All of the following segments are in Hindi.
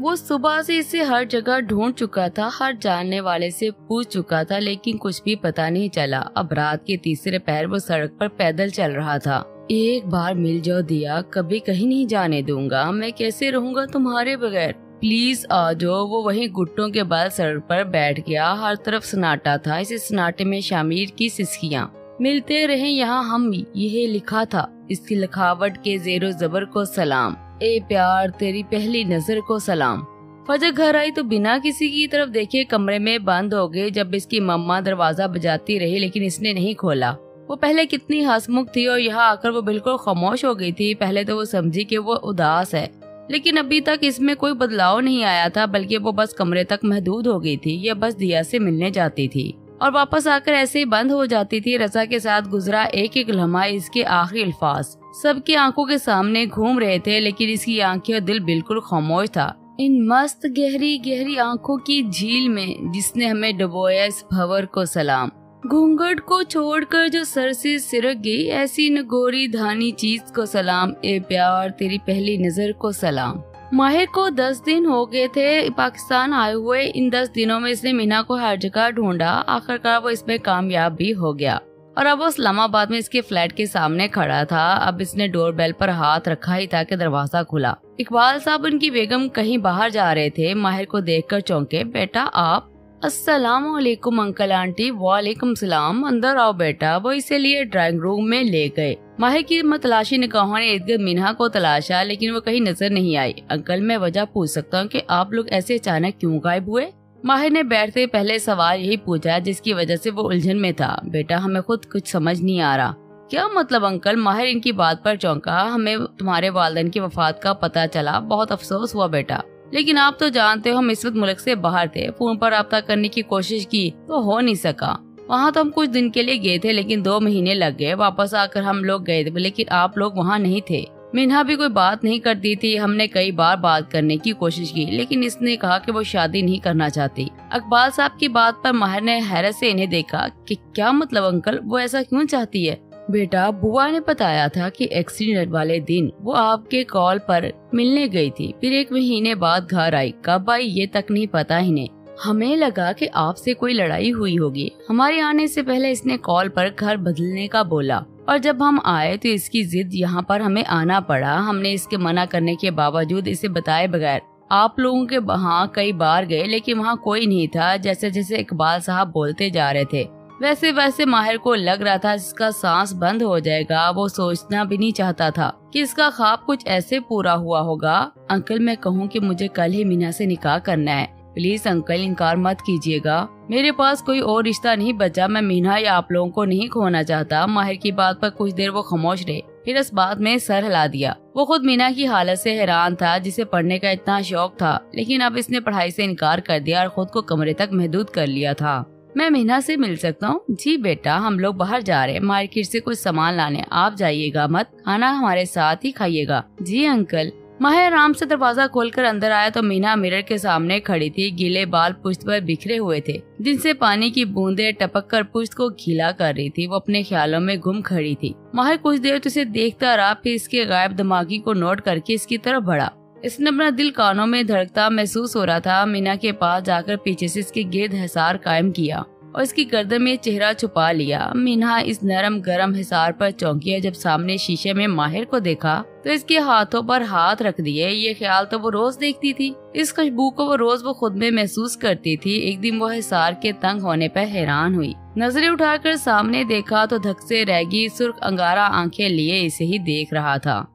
वो सुबह से इसे हर जगह ढूंढ चुका था, हर जानने वाले से पूछ चुका था, लेकिन कुछ भी पता नहीं चला। अब रात के तीसरे पैर वो सड़क पर पैदल चल रहा था। एक बार मिल जाओ दिया, कभी कहीं नहीं जाने दूँगा। मैं कैसे रहूँगा तुम्हारे बगैर? प्लीज़ आ जाओ। वो वहीं घुट्टों के बाल सड़क पर बैठ गया, हर तरफ़ सन्नाटा था। इस सन्नाटे में शामिर की सिस्कियाँ। मिलते रहे यहाँ हम, यह लिखा था। इसकी लिखावट के जेरो जबर को सलाम। ए प्यार, तेरी पहली नज़र को सलाम। फजर घर आई तो बिना किसी की तरफ़ देखे कमरे में बंद हो गए जब इसकी मम्मा दरवाज़ा बजाती रही, लेकिन इसने नहीं खोला। वो पहले कितनी हंसमुख थी और यहाँ आकर वो बिल्कुल खामोश हो गई थी। पहले तो वो समझी कि वो उदास है, लेकिन अभी तक इसमें कोई बदलाव नहीं आया था, बल्कि वो बस कमरे तक महदूद हो गई थी। या बस दिया से मिलने जाती थी। और वापस आकर ऐसे ही बंद हो जाती थी। रजा के साथ गुजरा एक एक लम्हा इसके आखिरी अल्फाज। सबकी आँखों के सामने घूम रहे थे, लेकिन इसकी आँखें और दिल बिल्कुल खामोश था। इन मस्त गहरी गहरी आँखों की झील में जिसने हमें डुबोया इस भवर को सलाम। घूंघट को छोड़कर जो सर से सिरक गई, ऐसी नगोरी धानी चीज़ को सलाम। ए प्यार, तेरी पहली नज़र को सलाम। माहिर को दस दिन हो गए थे, पाकिस्तान आए हुए। इन दस दिनों में इसने मीना को हर जगह ढूंढा। आखिरकार वो इसमें कामयाब भी हो गया। और अब वो इस्लामाबाद में इसके फ्लैट के सामने खड़ा था। अब इसने डोर बेल पर हाथ रखा, ही ताकि दरवाज़ा खुला। इकबाल साहब उनकी बेगम कहीं बाहर जा रहे थे। माहिर को देखकर चौंके, बेटा, आप? अस्सलाम वालेकुम अंकल आंटी। वालेकुम सलाम। अंदर आओ, बेटा। वो इसे लिए ड्राइंग रूम में ले गए। माहिर की मतलाशी निगाहों ने इर्द मीना को तलाशा लेकिन वो कहीं नज़र नहीं आई। अंकल, मैं वजह पूछ सकता हूँ कि आप लोग ऐसे अचानक क्यों गायब हुए? माहिर ने बैठते पहले सवाल यही पूछा, जिसकी वजह से वो उलझन में था। बेटा, हमें खुद कुछ समझ नहीं आ रहा। क्या मतलब अंकल माहिर इनकी बात पर चौंका। हमें तुम्हारे वालदेन की वफात का पता चला। बहुत अफसोस हुआ बेटा। लेकिन आप तो जानते हो, हम इस वक्त मुल्क से बाहर थे। फ़ोन पर रब्ता करने की कोशिश की तो हो नहीं सका। वहाँ तो हम कुछ दिन के लिए गए थे, लेकिन दो महीने लग गए। वापस आकर हम लोग गए थे, लेकिन आप लोग वहाँ नहीं थे। मिन्हा भी कोई बात नहीं करती थी। हमने कई बार बात करने की कोशिश की, लेकिन इसने कहा कि वो शादी नहीं करना चाहती। अकबाल साहब की बात पर माहिर ने हैरत से इन्हें देखा कि क्या मतलब अंकल, वो ऐसा क्यों चाहती है? बेटा, बुआ ने बताया था कि एक्सीडेंट वाले दिन वो आपके कॉल पर मिलने गई थी। फिर एक महीने बाद घर आई। कब आई, ये तक नहीं पता इन्हें। हमें लगा कि आपसे कोई लड़ाई हुई होगी। हमारे आने से पहले इसने कॉल पर घर बदलने का बोला। और जब हम आए तो इसकी जिद यहाँ पर हमें आना पड़ा। हमने इसके मना करने के बावजूद इसे बताए बगैर। आप लोगों के वहाँ कई बार गए, लेकिन वहाँ कोई नहीं था, जैसे जैसे इकबाल साहब बोलते जा रहे थे। वैसे वैसे माहिर को लग रहा था इसका सांस बंद हो जाएगा, वो सोचना भी नहीं चाहता था कि इसका ख्वाब कुछ ऐसे पूरा हुआ होगा। अंकल, मैं कहूँ कि मुझे कल ही मीना से निकाह करना है। प्लीज़ अंकल, इनकार मत कीजिएगा। मेरे पास कोई और रिश्ता नहीं बचा, मैं मीना या आप लोगों को नहीं खोना चाहता। माहिर की बात पर कुछ देर वो खामोश रहे, फिर इस बात में सर हिला दिया। वो खुद मीना की हालत से हैरान था, जिसे पढ़ने का इतना शौक था, लेकिन अब इसने पढ़ाई से इनकार कर दिया और खुद को कमरे तक महदूद कर लिया था। मैं मीना से मिल सकता हूँ? जी बेटा, हम लोग बाहर जा रहे हैं। मार्केट से कुछ सामान लाने आप जाइएगा मत, खाना हमारे साथ ही खाइएगा। जी अंकल। माहिर आराम से दरवाज़ा खोलकर अंदर आया तो मीना मिरर के सामने खड़ी थी। गीले बाल पुष्ट पर बिखरे हुए थे, जिनसे पानी की बूंदे टपक कर पुष्ट को गीला कर रही थी। वो अपने ख्यालों में गुम खड़ी थी। माहिर कुछ देर तो उसे देखता रहा, फिर इसके गायब दिमागी को नोट करके इसकी तरफ़ बढ़ा। इसने अपना दिल कानों में धड़कता महसूस हो रहा था। मीना के पास जाकर पीछे से इसके गिर्द हिसार कायम किया। और इसकी गर्दन में चेहरा छुपा लिया। मीना इस नरम, गरम हिसार पर चौंकी जब सामने शीशे में माहिर को देखा तो इसके हाथों पर हाथ रख दिए। ये ख्याल तो वो रोज देखती थी। इस खुशबू को वो रोज वो खुद में महसूस करती थी। एक दिन वो हिसार के तंग होने पर हैरान हुई। नज़रें उठाकर सामने देखा तो धक से रैगी सुर्ख अंगारा आँखें लिए इसे ही देख रहा था।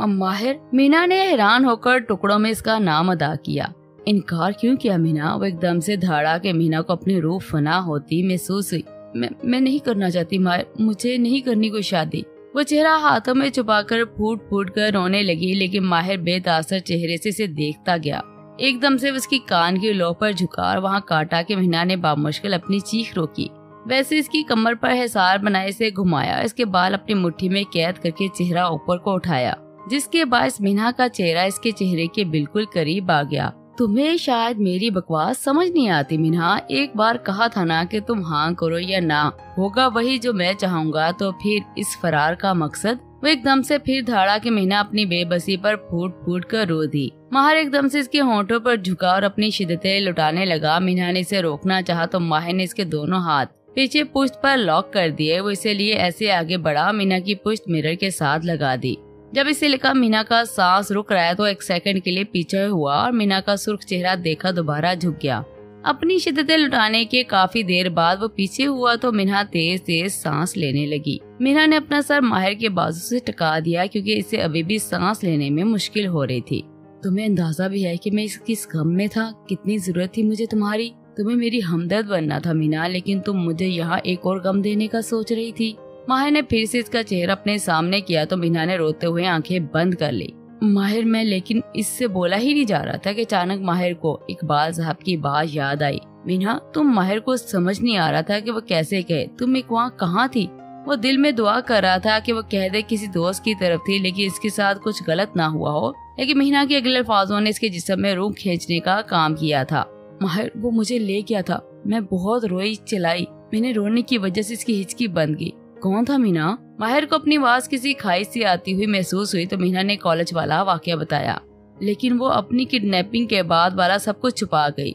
माहिर, मीना ने हैरान होकर टुकड़ों में इसका नाम अदा किया। इनकार क्यों किया मीना? वो एकदम से धाड़ा के मीना को अपनी रूह फना होती महसूस हुई। मैं मैं नहीं करना चाहती माहिर मुझे नहीं करनी कोई शादी। वो चेहरा हाथों में छुपाकर फूट फूट कर रोने लगी, लेकिन माहिर बेतासर चेहरे से इसे देखता गया। एकदम से उसकी कान की लो पर झुका और वहाँ काटा के मीना ने बामुश्किल अपनी चीख रोकी। वैसे इसकी कमर पर हिसार बनाए से घुमाया, इसके बाल अपनी मुट्ठी में कैद करके चेहरा ऊपर को उठाया, जिसके बाद मीना का चेहरा इसके चेहरे के बिल्कुल करीब आ गया। तुम्हें शायद मेरी बकवास समझ नहीं आती, मीना। एक बार कहा था ना कि तुम हाँ करो या ना। होगा वही जो मैं चाहूँगा तो फिर इस फरार का मकसद? वो एकदम से फिर धाड़ा के मीना अपनी बेबसी पर फूट फूट कर रो दी। माहिर एकदम से इसके होठों पर झुका और अपनी शिदतें लुटाने लगा। मीना ने इसे रोकना चाहा तो माहिर ने इसके दोनों हाथ पीछे पुश्त पर लॉक कर दिए। वो इसे लिए ऐसे आगे बढ़ा। मीना की पुश्त मिरर के साथ लगा दी। जब इसे लिखा मीना का सांस रुक रहा है तो एक सेकंड के लिए पीछे हुआ और मीना का सुर्ख चेहरा देखा दोबारा झुक गया। अपनी शिद्दतें लुटाने के काफ़ी देर बाद वो पीछे हुआ तो मीना तेज तेज सांस लेने लगी। मीना ने अपना सर माहिर के बाजू से टका दिया, क्योंकि इसे अभी भी सांस लेने में मुश्किल हो रही थी। तुम्हें अंदाज़ा भी है कि मैं इस किस गम में था? कितनी ज़रूरत थी मुझे तुम्हारी? तुम्हें मेरी हमदर्द बनना था मीना, लेकिन तुम मुझे यहाँ एक और गम देने का सोच रही थी। माहिर ने फिर से इसका चेहरा अपने सामने किया तो मीना ने रोते हुए आँखें बंद कर ली। माहिर, में लेकिन इससे बोला ही नहीं जा रहा था कि अचानक माहिर को इकबाल साहब की बात याद आई। मीना, तुम माहिर को समझ नहीं आ रहा था कि वो कैसे कहे तुम एक वहाँ कहाँ थी? वो दिल में दुआ कर रहा था कि वो कह दे किसी दोस्त की तरफ़ थी, लेकिन इसके साथ कुछ गलत ना हुआ हो। लेकिन मीना के अगले अल्फाजों ने इसके जिसम में रूह खींचने का काम किया था। माहिर, वो मुझे ले गया था। मैं बहुत रोई चलाई मैंने रोने की वजह से इसकी हिचकी बंद गई कौन था मीना? माहिर को अपनी आवाज़ किसी खाई से आती हुई महसूस हुई तो मीना ने कॉलेज वाला वाक्य बताया। लेकिन वो अपनी किडनैपिंग के बाद वाला सब कुछ छुपा गई।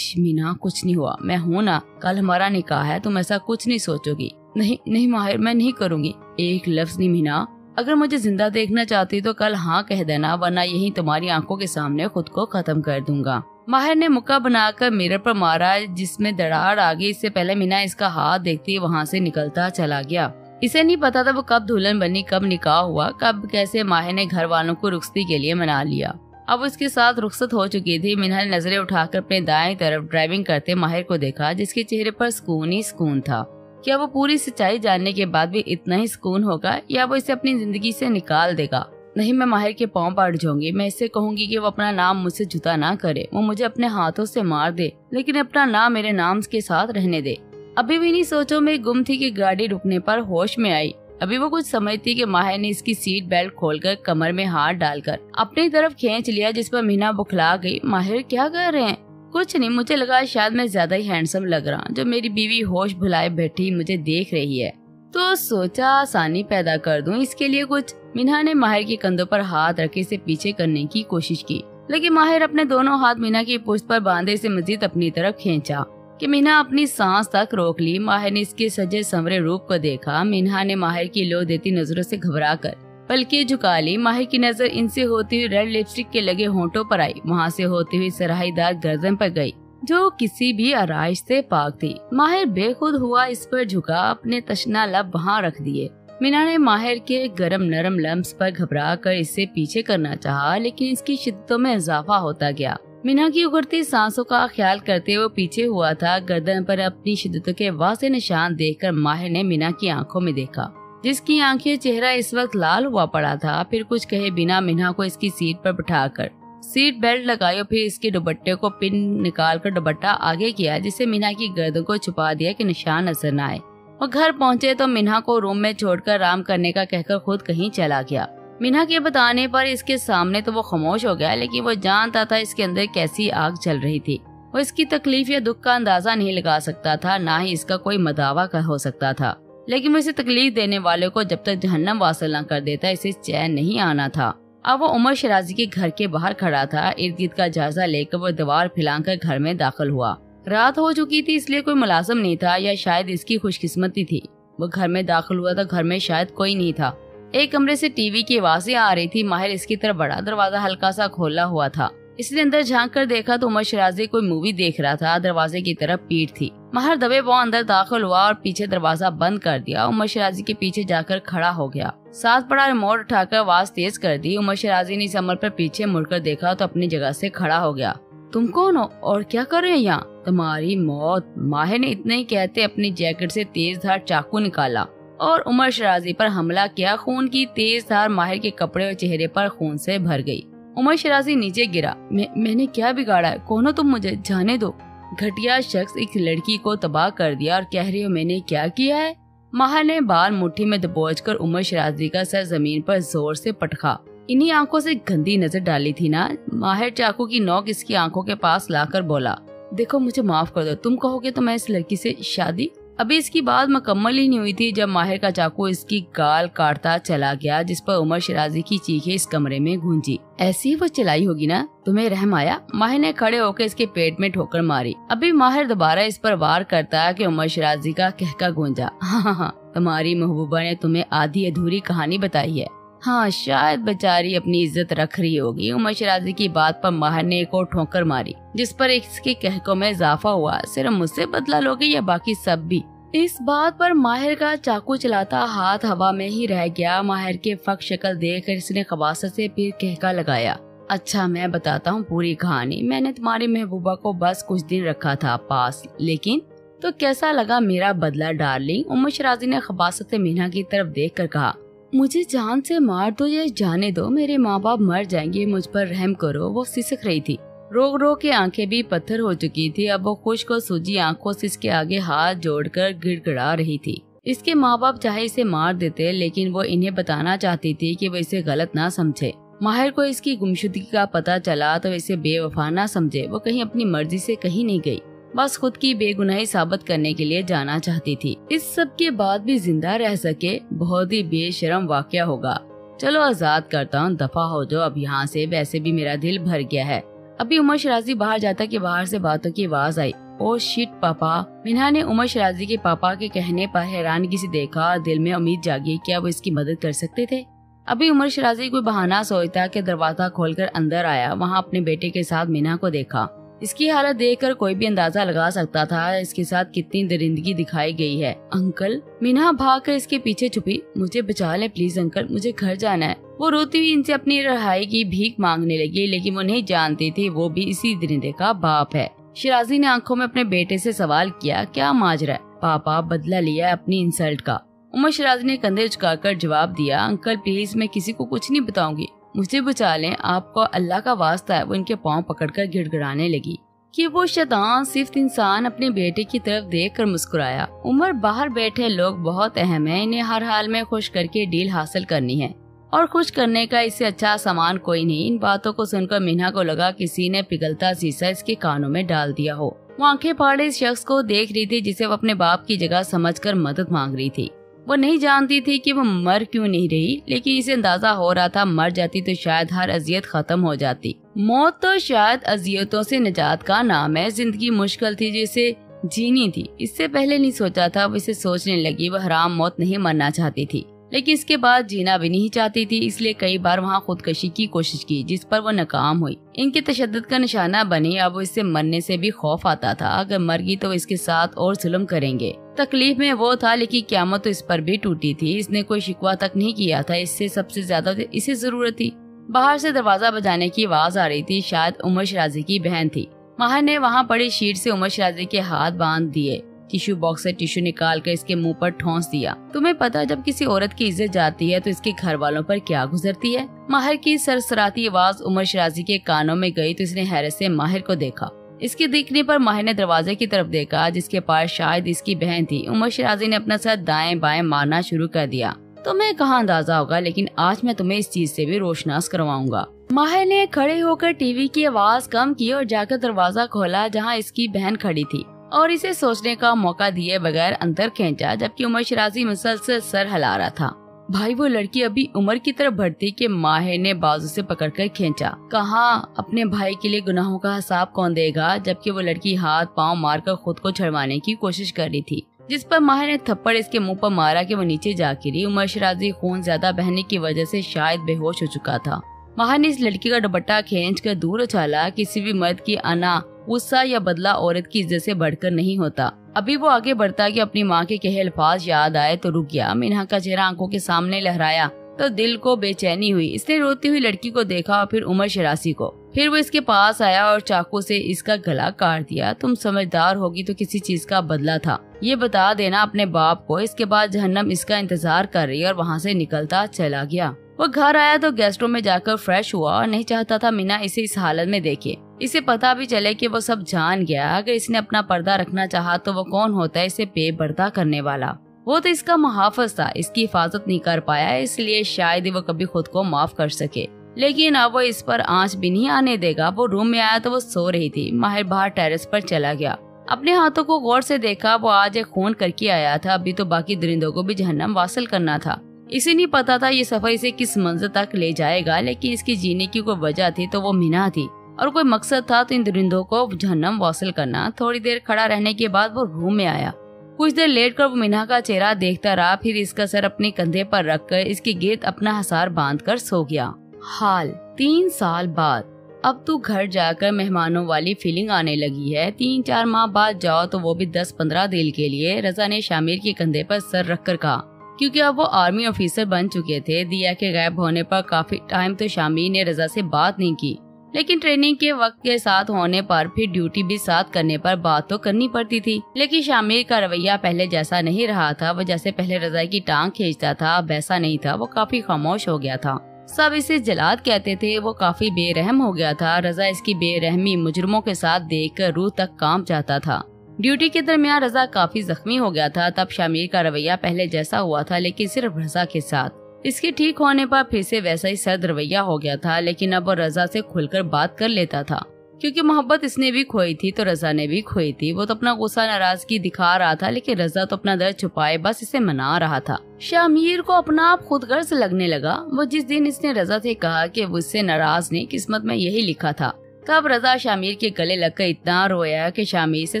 मीना, कुछ नहीं हुआ। मैं हूँ ना। कल हमारा निकाह है, तुम ऐसा कुछ नहीं सोचोगी। नहीं नहीं माहिर, मैं नहीं करूँगी। एक लफ्ज नहीं मीना। अगर मुझे ज़िंदा देखना चाहती तो कल हाँ कह देना, वरना यही तुम्हारी आँखों के सामने खुद को खत्म कर दूँगा। माहिर ने मुक्का बनाकर मिरर पर मारा, जिसमें दरार आ गई इससे पहले मीना इसका हाथ देखते वहाँ से निकलता चला गया। इसे नहीं पता था वो कब दुल्हन बनी, कब निकाह हुआ, कब कैसे माहिर ने घर वालों को रुखसती के लिए मना लिया। अब उसके साथ रुखसत हो चुकी थी, मीना ने नज़रें उठाकर अपने दाएँ तरफ़ ड्राइविंग करते माहिर को देखा, जिसके चेहरे पर सुकून ही सुकून था। क्या वो पूरी सच्चाई जानने के बाद भी इतना ही सुकून होगा या वो इसे अपनी ज़िंदगी से निकाल देगा? नहीं, मैं माहिर के पाँव पड़ जाऊँगी। मैं इससे कहूँगी कि वो अपना नाम मुझसे जुता ना करे। वो मुझे अपने हाथों से मार दे, लेकिन अपना नाम मेरे नाम के साथ रहने दे। अभी भी नहीं सोचो मैं गुम थी कि गाड़ी रुकने पर होश में आई। अभी वो कुछ समझती कि माहिर ने इसकी सीट बेल्ट खोलकर कमर में हाथ डालकर अपनी तरफ़ खींच लिया, जिस पर मीना बुखला गई। माहिर, क्या कर रहे हैं? कुछ नहीं, मुझे लगा शायद मैं ज़्यादा ही हैंडसम लग रहा जो मेरी बीवी होश भुलाए बैठी मुझे देख रही है। तो सोचा आसानी पैदा कर दूँ। इसके लिए कुछ मीना ने माहिर के कंधों पर हाथ रखे से पीछे करने की कोशिश की। लेकिन माहिर अपने दोनों हाथ मीना की पुष्ट पर बांधे से मजीद अपनी तरफ़ खींचा कि मीना अपनी सांस तक रोक ली। माहिर ने इसके सजे संवरे रूप को देखा। मीना ने माहिर की लो देती नज़रों से घबरा कर पलके झुका ली माहिर की नज़र इनसे होती हुई रेड लिपस्टिक के लगे होंठों पर आई। वहाँ से होती हुई सराहीदार गर्दन पर गई, जो किसी भी आरइश से पाक थी। माहिर बेखुद हुआ इस पर झुका, अपने तशना लब वहाँ रख दिए। मीना ने माहिर के गरम नरम लम्स पर घबरा कर इसे पीछे करना चाहा, लेकिन इसकी शिद्दतों में इजाफा होता गया। मीना की उगड़ती सांसों का ख्याल करते हुए पीछे हुआ था। गर्दन पर अपनी शिद्दतों के वासे निशान देखकर माहिर ने मीना की आँखों में देखा। जिसकी आँखें, चेहरा इस वक्त लाल हुआ पड़ा था। फिर कुछ कहे बिना मीना को इसकी सीट पर बिठाकर, सीट बेल्ट लगाई और फिर इसके दुपट्टे को पिन निकाल कर दुपट्टा आगे किया, जिससे मीना की गर्द को छुपा दिया कि निशान नज़र न आए। और घर पहुँचे तो मीना को रूम में छोड़कर आराम करने का कहकर खुद कहीं चला गया। मीना के बताने पर इसके सामने तो वो खामोश हो गया, लेकिन वो जानता था इसके अंदर कैसी आग चल रही थी। वो इसकी तकलीफ़ या दुख का अंदाज़ा नहीं लगा सकता था, ना ही इसका कोई मदावा हो सकता था। लेकिन वो इसे तकलीफ़ देने वाले को जब तक जहन्नम वासल न कर देता, इसे चैन नहीं आना था। अब वो उमर शराजी के घर के बाहर खड़ा था। इर्द गिर्द का जायजा लेकर वो दीवार फैलाकर घर में दाखिल हुआ। रात हो चुकी थी, इसलिए कोई मुलाजम नहीं था या शायद इसकी खुशकिस्मती थी। वो घर में दाखिल हुआ था घर में शायद कोई नहीं था। एक कमरे से टीवी की आवाज़ें आ रही थी। माहिर इसकी तरफ़ बड़ा दरवाज़ा हल्का सा खोला हुआ था। इसने अंदर झाँक कर देखा तो उमर शराजी कोई मूवी देख रहा था। दरवाजे की तरफ़ पीठ थी। माहिर दबे पाँव अंदर दाखिल हुआ और पीछे दरवाज़ा बंद कर दिया। उमर शराजी के पीछे जाकर खड़ा हो गया। साथ पड़ा रिमोट उठाकर आवाज़ तेज कर दी। उमर शराजी ने इस अमल पर पीछे मुड़कर देखा तो अपनी जगह से खड़ा हो गया। तुम कौन हो और क्या कर रहे हैं यहाँ? तुम्हारी मौत। माहिर ने इतने ही कहते अपनी जैकेट से तेज धार चाकू निकाला और उमर शराजी पर हमला किया। खून की तेज धार माहिर के कपड़े और चेहरे पर खून से भर गई। उमर शराजी नीचे गिरा। मैं, मैंने क्या बिगाड़ा है? कौन हो तुम मुझे जाने दो। घटिया शख्स एक लड़की को तबाह कर दिया और कह रही हो मैंने क्या किया है? माहर ने बाल मुट्ठी में दबोच कर उमर शराजी का सर ज़मीन पर ज़ोर से पटखा इन्हीं आँखों से गंदी नज़र डाली थी ना? माहिर चाकू की नोक इसकी आँखों के पास लाकर बोला, देखो, मुझे माफ़ कर दो। तुम कहोगे तो मैं इस लड़की से शादी अभी इसकी बात मुकम्मल ही नहीं हुई थी जब माहिर का चाकू इसकी गाल काटता चला गया, जिस पर उमर शराजी की चीखें इस कमरे में गूंजी। ऐसी वो चलाई होगी ना? तुम्हें रहम आया? माहिर ने खड़े होकर इसके पेट में ठोकर मारी। अभी माहिर दोबारा इस पर वार करता है कि उमर शराजी का कहका गूंजा। हाँ हाँ हाँ तुम्हारी महबूबा ने तुम्हें आधी अधूरी कहानी बताई है। हाँ शायद बेचारी अपनी इज़्ज़त रख रही होगी। उमर शराजी की बात पर माहिर ने एक और ठोकर मारी, जिस पर इसके कहकों में इजाफा हुआ। सिर्फ़ मुझसे बदला लोगे या बाकी सब भी? इस बात पर माहिर का चाकू चलाता हाथ हवा में ही रह गया। माहिर के फक शक्ल देख कर इसने खबासत से फिर कहका लगाया अच्छा मैं बताता हूँ पूरी कहानी। मैंने तुम्हारी महबूबा को बस कुछ दिन रखा था पास, लेकिन तो कैसा लगा मेरा बदला, डार्लिंग? उमर शराजी ने खबासत मीना की तरफ़ देख कर कहा मुझे जान से मार दो या जाने दो, मेरे माँ बाप मर जाएँगे, मुझ पर रहम करो। वो सिसक रही थी। रोक रोक के आँखें भी पत्थर हो चुकी थी। अब वो खुश को सूजी आँखों से इसके आगे हाथ जोड़कर गिड़गिड़ा रही थी। इसके माँ बाप चाहे इसे मार देते, लेकिन वो इन्हें बताना चाहती थी कि वो इसे गलत ना समझे। माहिर को इसकी गुमशुदगी का पता चला तो इसे बेवफा ना समझे। वो कहीं अपनी मर्ज़ी से कहीं नहीं गई। बस खुद की बेगुनाही साबित करने के लिए जाना चाहती थी। इस सब के बाद भी ज़िंदा रह सके, बहुत ही बेशरम वाक्य होगा। चलो आज़ाद करता हूँ, दफ़ा हो जो अब यहाँ से वैसे भी मेरा दिल भर गया है। अभी उमर शराजी बाहर जाता कि बाहर से बातों की आवाज़ आई। ओ शिट पापा। मिना ने उमर शराजी के पापा के कहने पर हैरानगी से देखा, दिल में उम्मीद जागी क्या वो इसकी मदद कर सकते थे। अभी उमर शराजी कोई बहाना सोचता कि दरवाज़ा खोलकर अंदर आया, वहाँ अपने बेटे के साथ मीना को देखा। इसकी हालत देखकर कोई भी अंदाज़ा लगा सकता था इसके साथ कितनी दरिंदगी दिखाई गई है। अंकल, मीना भाग कर इसके पीछे छुपी। मुझे बचा ले प्लीज़ अंकल, मुझे घर जाना है। वो रोती हुई इनसे अपनी रहाई की भीख मांगने लगी, लेकिन वो नहीं जानती थी वो भी इसी दरिंदे का बाप है। शिराजी ने आँखों में अपने बेटे से सवाल किया, क्या माजरा है? पापा, बदला लिया अपनी इंसल्ट का? उमर शिराजी ने कंधे झुकाकर जवाब दिया, अंकल प्लीज़ मैं किसी को कुछ नहीं बताऊँगी। मुझे बचा लें, आपको अल्लाह का वास्ता है, वो इनके पाँव पकड़कर गिड़गिड़ाने लगी कि वो शैतान सिर्फ़ इंसान अपने बेटे की तरफ़ देख कर मुस्कुराया। उमर बाहर बैठे लोग बहुत अहम है, इन्हें हर हाल में खुश करके डील हासिल करनी है। और खुश करने का इससे अच्छा सामान कोई नहीं, इन बातों को सुनकर मीना को लगा किसी ने पिघलता शीशा इसके कानों में डाल दिया हो। वो आँखें फाड़े इस शख्स को देख रही थी जिसे वो अपने बाप की जगह समझकर मदद मांग रही थी। वो नहीं जानती थी कि वो मर क्यों नहीं रही, लेकिन इसे अंदाज़ा हो रहा था मर जाती तो शायद हर अजियत खत्म हो जाती। मौत तो शायद अजियतों से निजात का नाम है, ज़िंदगी मुश्किल थी जिसे जीनी थी। इससे पहले नहीं सोचा था, वो इसे सोचने लगी वह हराम मौत नहीं मरना चाहती थी। लेकिन इसके बाद जीना भी नहीं चाहती थी, इसलिए कई बार वहाँ खुदकशी की कोशिश की, जिस पर वो नाकाम हुई। इनके तशद का निशाना बनी, अब इससे मरने से भी खौफ आता था। अगर मर गई तो इसके साथ और जुल्म करेंगे। तकलीफ़ में वो था, लेकिन क्यामत तो इस पर भी टूटी थी। इसने कोई शिकवा तक नहीं किया था। इससे सबसे ज़्यादा इसे ज़रूरत थी। बाहर से दरवाज़ा बजाने की आवाज़ आ रही थी। शायद उमर शराजी की बहन थी। माहर ने वहाँ पड़ी शीट से उमर शराजी के हाथ बाँध दिए। टिश्यू बॉक्स से टिश्यू निकाल कर इसके मुँह पर ठोंस दिया। तुम्हें पता जब किसी औरत की इज़्ज़त जाती है तो इसके घर वालों पर क्या गुजरती है? माहिर की सरसराती आवाज़ उमर शराजी के कानों में गई तो इसने हैरत से माहिर को देखा। इसके देखने पर माहिर ने दरवाजे की तरफ़ देखा, जिसके पास शायद इसकी बहन थी। उमर शराजी ने अपना सर दाएँ बाएँ मारना शुरू कर दिया। तुम्हें कहाँ अंदाज़ा होगा, लेकिन आज मैं तुम्हें इस चीज़ से भी रोशनास करवाऊँगा। माहिर ने खड़े होकर टीवी की आवाज़ कम की और जाकर दरवाज़ा खोला, जहाँ इसकी बहन खड़ी थी। और इसे सोचने का मौका दिए बगैर अंदर खींचा, जबकि उमर शराजी मुसलसल सर हिला रहा था। भाई, वो लड़की अभी उमर की तरफ़ बढ़ती कि माहिर ने बाजू से पकड़कर खींचा। कहा अपने भाई के लिए गुनाहों का हिसाब कौन देगा, जबकि वो लड़की हाथ पाँव मारकर खुद को छड़वाने की कोशिश कर रही थी, जिस पर माहिर ने थप्पड़ इसके मुँह पर मारा कि वो नीचे जा गिरी। उमर शराजी खून ज़्यादा बहने की वजह से शायद बेहोश हो चुका था। माहिर ने इस लड़की का दुपट्टा खींच कर दूर उछाला, किसी भी मर्द की अना गुस्सा या बदला औरत की इज़्ज़त से बढ़कर नहीं होता। अभी वो आगे बढ़ता कि अपनी माँ के कहे अल्फाज याद आए तो रुक गया। मीना का चेहरा आँखों के सामने लहराया तो दिल को बेचैनी हुई। इसने रोती हुई लड़की को देखा और फिर उमर शरासी को। फिर वो इसके पास आया और चाकू से इसका गला काट दिया। तुम समझदार होगी तो किसी चीज़ का बदला था। ये बता देना अपने बाप को। इसके बाद जहन्नम इसका इंतज़ार कर रही और वहाँ से निकलता चला गया। वो घर आया तो गेस्ट रूम में जाकर फ्रेश हुआ और नहीं चाहता था मीना इसे इस हालत में देखे। इसे पता भी चले कि वो सब जान गया। अगर इसने अपना पर्दा रखना चाहा तो वो कौन होता है? इसे पर्दा करने वाला। वो तो इसका मुहाफज था। इसकी हिफाजत नहीं कर पाया, इसलिए शायद ही वो कभी खुद को माफ़ कर सके। लेकिन अब वो इस पर आँच भी नहीं आने देगा। वो रूम में आया तो वो सो रही थी। माहिर बाहर टेरेस पर चला गया। अपने हाथों को गौर से देखा, वो आज एक खून करके आया था। अभी तो बाकी दरिंदों को भी जहन्नम वासल करना था। इसे नहीं पता था ये सफ़र इसे किस मंजिल तक ले जाएगा, लेकिन इसकी जीने की कोई वजह थी तो वो मीना थी। और कोई मकसद था तो इन दरिंदों को जहन्नम वासिल करना। थोड़ी देर खड़ा रहने के बाद वो रूम में आया। कुछ देर लेट कर वो मीना का चेहरा देखता रहा, फिर इसका सर अपने कंधे पर रखकर इसके गिर्द अपना हसार बाँध कर सो गया। हाल, तीन साल बाद। अब तू घर जाकर मेहमानों वाली फीलिंग आने लगी है। तीन चार माह बाद जाओ तो वो भी दस पंद्रह दिन के लिए, रजा ने शामिर के कंधे पर सर रख कर कहा। क्योंकि अब वो आर्मी ऑफिसर बन चुके थे, दिया के गायब होने पर काफ़ी टाइम तो शामिर ने रजा से बात नहीं की। लेकिन ट्रेनिंग के वक्त के साथ होने पर फिर ड्यूटी भी साथ करने पर बात तो करनी पड़ती थी। लेकिन शामिर का रवैया पहले जैसा नहीं रहा था वो जैसे पहले रजा की टांग खींचता था वैसा नहीं था। वो काफ़ी खामोश हो गया था। सब इसे जलाद कहते थे, वो काफ़ी बेरहम हो गया था। रजा इसकी बेरहमी मुजरमों के साथ देख कर रूह तक काम जाता था। ड्यूटी के दरमियान रजा काफ़ी जख्मी हो गया था। तब शामिर का रवैया पहले जैसा हुआ था, लेकिन सिर्फ़ रजा के साथ। इसके ठीक होने पर फिर से वैसा ही सर्द रवैया हो गया था, लेकिन अब वो रजा से खुलकर बात कर लेता था। क्योंकि मोहब्बत इसने भी खोई थी तो रजा ने भी खोई थी। वो तो अपना गुस्सा, नाराज़गी दिखा रहा था, लेकिन रजा तो अपना दर्द छुपाए, बस इसे मना रहा था। शामिर को अपना आप खुद गर्ज लगने लगा। वो जिस दिन इसने रजा से कहा कि वो इससे नाराज़ नहीं, किस्मत में यही लिखा था। तब रजा शामिर के गले लगकर इतना रोया कि शामिर से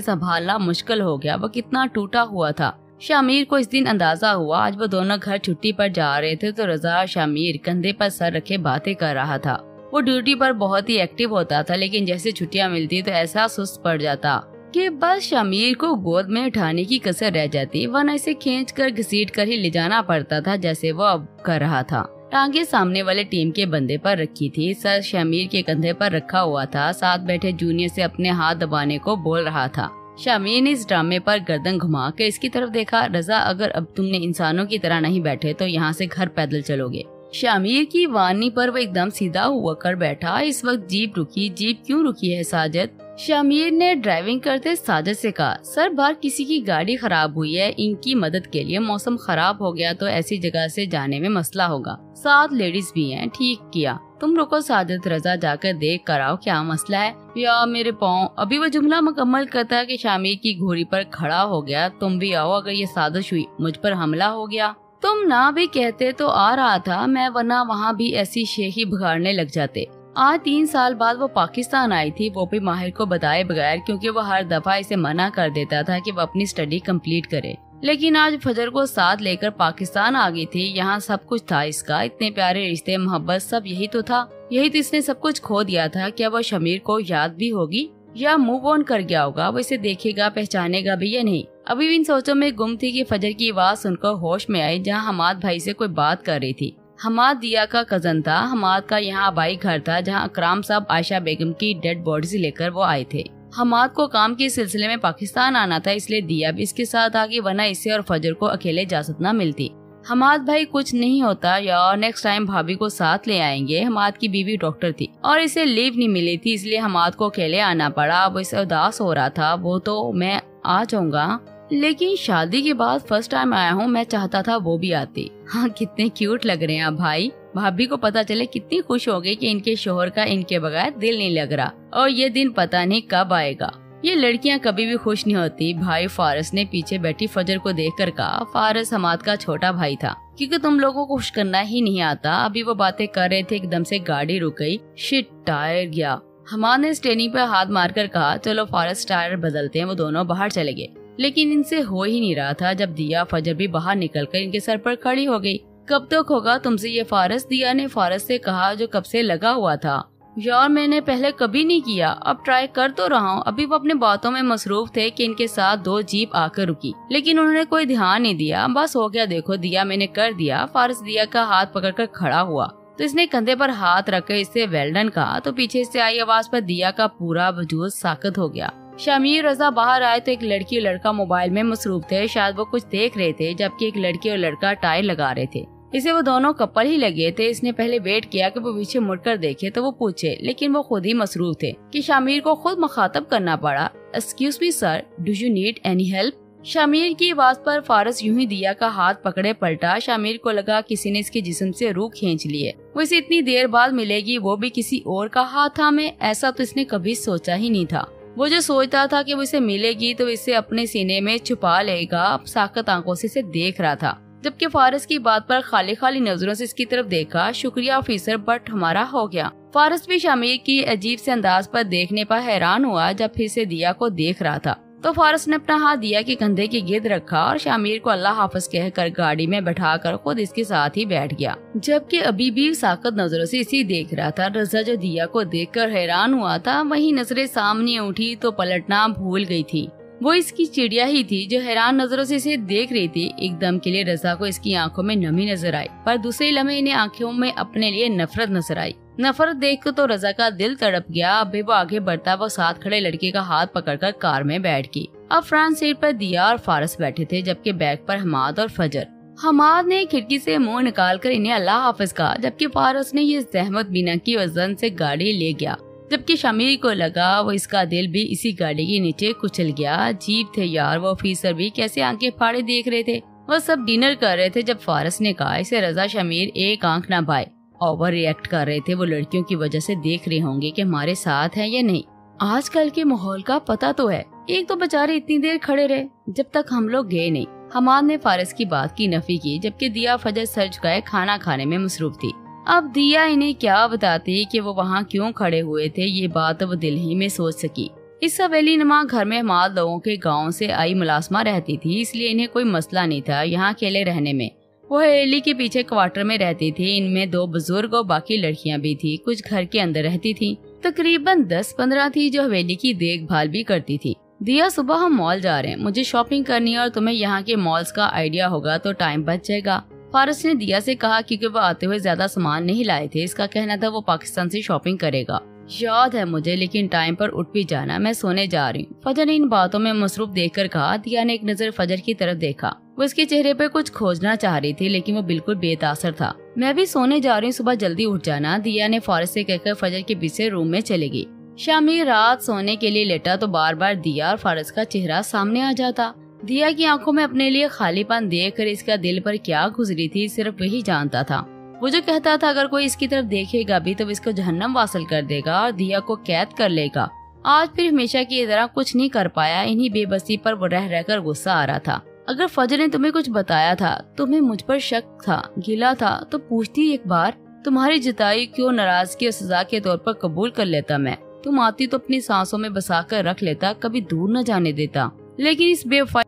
संभालना मुश्किल हो गया। वो कितना टूटा हुआ था। शामिर को इस दिन अंदाज़ा हुआ, आज वो दोनों घर छुट्टी पर जा रहे थे तो रजा शामिर कंधे पर सर रखे बातें कर रहा था। वो ड्यूटी पर बहुत ही एक्टिव होता था, लेकिन जैसे छुट्टियाँ मिलती तो ऐसा सुस्त पड़ जाता कि बस शमीर को गोद में उठाने की कसर रह जाती, वरना इसे खींच कर घसीट कर ही ले जाना पड़ता था, जैसे वो अब कर रहा था। टांगे सामने वाले टीम के बंदे पर रखी थी, सर शमीर के कंधे पर रखा हुआ था, साथ बैठे जूनियर से अपने हाथ दबाने को बोल रहा था। शामीर ने इस ड्रामे पर गर्दन घुमा कर इसकी तरफ़ देखा, रजा, अगर अब तुमने इंसानों की तरह नहीं बैठे तो यहाँ से घर पैदल चलोगे। शामिर की वानी पर वो एकदम सीधा हुआ कर बैठा। इस वक्त जीप रुकी, जीप क्यों रुकी है साजद? शामिर ने ड्राइविंग करते साजद से कहा, सर, बाहर किसी की गाड़ी खराब हुई है। इनकी मदद के लिए मौसम खराब हो गया तो ऐसी जगह से जाने में मसला होगा। सात लेडीज़ भी हैं। ठीक किया। तुम रुको साजद, रजा जाकर देख कर आओ क्या मसला है। या, मेरे पाँव। अभी वो जुमला मुकम्मल करता है कि शामिर की घोड़ी पर खड़ा हो गया। तुम भी आओ अगर ये साजिश हुई। मुझ पर हमला हो गया। तुम ना भी कहते तो आ रहा था, मैं वरना वहाँ भी ऐसी शेखी भगाड़ने लग जाते। आज तीन साल बाद वो पाकिस्तान आई थी, वो भी माहिर को बताए बगैर, क्योंकि वो हर दफ़ा इसे मना कर देता था कि वो अपनी स्टडी कंप्लीट करे। लेकिन आज फजर को साथ लेकर पाकिस्तान आ गई थी, यहाँ सब कुछ था इसका, इतने प्यारे रिश्ते, मोहब्बत सब यही तो था। यही तो इसने सब कुछ खो दिया था, क्या वो शमीर को याद भी होगी? या मूव ऑन कर गया होगा, वो इसे देखेगा, पहचानेगा भी या नहीं। अभी भी इन सोचों में गुम थी कि फजर की आवाज़ सुनकर होश में आई, जहाँ हमाद भाई से कोई बात कर रही थी। हमाद दिया का कज़न था, हमाद का यहाँ भाई घर था, जहाँ अकराम साहब, आयशा बेगम की डेड बॉडी लेकर वो आए थे। हमाद को काम के सिलसिले में पाकिस्तान आना था, इसलिए दिया भी इसके साथ आगे वरना इसे और फजर को अकेले इजाज़त न मिलती। हमाद भाई कुछ नहीं होता या नेक्स्ट टाइम भाभी को साथ ले आएँगे, हमाद की बीवी डॉक्टर थी और इसे लीव नहीं मिली थी, इसलिए हमाद को अकेले आना पड़ा। अब इसे उदास हो रहा था, वो तो मैं आ जाऊँगा। लेकिन शादी के बाद फ़र्स्ट टाइम आया हूँ, मैं चाहता था वो भी आती। हाँ कितने क्यूट लग रहे हैं भाई। भाभी को पता चले कितनी खुश हो गई कि इनके शोहर का इनके बगैर दिल नहीं लग रहा और ये दिन पता नहीं कब आएगा। ये लड़कियाँ कभी भी खुश नहीं होती। भाई फारस ने पीछे बैठी फजर को देखकर कहा, फारस हमाद का छोटा भाई था, क्योंकि तुम लोगों को खुश करना ही नहीं आता। अभी वो बातें कर रहे थे, एकदम से गाड़ी रुक गई। शिट टायर गया। हमाद ने स्टेनिंग पर हाथ मारकर कहा, चलो फारस टायर बदलते हैं, वो दोनों बाहर चले गए। लेकिन इनसे हो ही नहीं रहा था जब दिया फजर भी बाहर निकलकर इनके सर पर खड़ी हो गई। कब तक होगा तुमसे ये फारस? दिया ने फारस से कहा, जो कब से लगा हुआ था। यार, मैंने पहले कभी नहीं किया। अब ट्राई कर तो रहा हूँ। अभी वो अपने बातों में मसरूफ थे कि इनके साथ दो जीप आकर रुकी। लेकिन उन्होंने कोई ध्यान नहीं दिया। बस हो गया, देखो, दिया मैंने कर दिया। फारस दिया का हाथ पकड़कर खड़ा हुआ। तो इसने कंधे पर हाथ रखकर इससे वेल्डन कहा। तो पीछे से आई आवाज़ पर दिया का पूरा वजूद साकत हो गया। शमीर रजा बाहर आए तो एक लड़की और लड़का मोबाइल में मसरूफ थे। शायद वो कुछ देख रहे थे, जबकि एक लड़की और लड़का टायर लगा रहे थे। इसे वो दोनों कपल ही लगे थे। इसने पहले वेट किया कि वो पीछे मुड़कर देखे तो वो पूछे, लेकिन वो खुद ही मसरूफ थे कि शामिर को खुद मुखातब करना पड़ा। Excuse me sir do you need any help Shamir की आवाज़ पर फारस यूँ ही दिया का हाथ पकड़े पलटा, शामिर को लगा किसी ने इसके जिस्म से रूह खींच लिए। वो इसे इतनी देर बाद मिलेगी, वो भी किसी और का हाथ था में ऐसा तो इसने कभी सोचा ही नहीं था। वो जो सोचता था कि वो इसे मिलेगी तो इसे अपने सीने में छुपा लेगा साकत आँखों से इसे देख रहा था। जबकि फारस की बात पर खाली खाली नज़रों से इसकी तरफ़ देखा, शुक्रिया ऑफिसर बट हमारा हो गया। फारस भी शामिर की अजीब से अंदाज पर देखने पर हैरान हुआ जब फिर से दिया को देख रहा था। तो फारस ने अपना हाथ दिया के कंधे की गिद रखा और शामिर को अल्लाह हाफिज कहकर गाड़ी में बैठाकर खुद इसके साथ ही बैठ गया। जबकि अभी भी साकत नज़रों से इसी देख रहा था। रजा जो दिया को देखकर हैरान हुआ था, वही नज़रें सामने उठी तो पलटना भूल गई थी। वो इसकी चिड़िया ही थी जो हैरान नज़रों से इसे देख रही थी। एकदम के लिए रजा को इसकी आँखों में नमी नज़र आई, पर दूसरे लम्हे इन्हें आँखों में अपने लिए नफरत नज़र आई। नफरत देख तो रजा का दिल तड़प गया। अभी वो आगे बढ़ता, वो साथ खड़े लड़के का हाथ पकड़कर कार में बैठ गई। अब फ्रांस सीट पर दिया और फारस बैठे थे, जबकि बैग पर हमाद और फजर। हमाद ने खिड़की से मुँह निकालकर इन्हें अल्लाह हाफिज कहा, जबकि फारस ने ये जहमत बिना की वज़न से गाड़ी ले गया। जबकि शमीर को लगा, वो इसका दिल भी इसी गाड़ी के नीचे कुचल गया। अजीब थे यार, वो ऑफिसर भी कैसे आँखें फाड़े देख रहे थे। वो सब डिनर कर रहे थे जब फारस ने कहा, इसे रजा शमीर एक आँख ना भाई ओवर रिएक्ट कर रहे थे वो लड़कियों की वजह से देख रहे होंगे कि हमारे साथ है या नहीं। आजकल के माहौल का पता तो है। एक तो बेचारे इतनी देर खड़े रहे, जब तक हम लोग गए नहीं। हमाद ने फारस की बात की नफी की, जबकि दिया फजर सर झुकाए खाना खाने में मसरूफ थी। अब दिया इन्हें क्या बताती कि वो वहाँ क्यों खड़े हुए थे, ये बात वो दिल ही में सोच सकी। इस हवेली नमा घर में माल लोगों के गाँव से आई मुलाजमा रहती थी, इसलिए इन्हें कोई मसला नहीं था यहाँ अकेले रहने में। वो हवेली के पीछे क्वार्टर में रहती थी, इनमें दो बुज़ुर्ग और बाकी लड़कियाँ भी थी, कुछ घर के अंदर रहती थी। तकरीबन दस पंद्रह थी जो हवेली की देखभाल भी करती थी। दिया, सुबह हम मॉल जा रहे हैं, मुझे शॉपिंग करनी है और तुम्हें यहाँ के मॉल्स का आइडिया होगा तो टाइम बच जाएगा। फारस ने दिया से कहा क्योंकि वो आते हुए ज़्यादा सामान नहीं लाए थे, इसका कहना था वो पाकिस्तान से शॉपिंग करेगा। याद है मुझे, लेकिन टाइम पर उठ भी जाना, मैं सोने जा रही हूँ। फजर ने इन बातों में मसरूफ देखकर कहा, दिया ने एक नज़र फजर की तरफ़ देखा। वो उसके चेहरे पर कुछ खोजना चाह रही थी, लेकिन वो बिल्कुल बेतासर था। मैं भी सोने जा रही हूँ, सुबह जल्दी उठ जाना, दिया ने फारस से कहकर फजर के पीछे रूम में चले गई। शामी रात सोने के लिए लेटा तो बार बार दिया और फारस का चेहरा सामने आ जाता। दिया की आँखों में अपने लिए खालीपन देख कर इसका दिल पर क्या गुजरी थी, सिर्फ़ वही जानता था। वो जो कहता था, अगर कोई इसकी तरफ़ देखेगा भी तो इसको जहन्नम वासल कर देगा और दिया को कैद कर लेगा। आज फिर हमेशा की तरह कुछ नहीं कर पाया, इन्हीं बेबसी पर वो रह रहकर गुस्सा आ रहा था। अगर फजर ने तुम्हें कुछ बताया था, तुम्हें मुझ पर शक था, गिला था तो पूछती एक बार, तुम्हारी जिताई क्यों नाराज़गी और सजा के तौर पर कबूल कर लेता मैं? तुम आती तो अपनी सांसों में बसा कर रख लेता, कभी दूर न जाने देता। लेकिन इस बेवफाई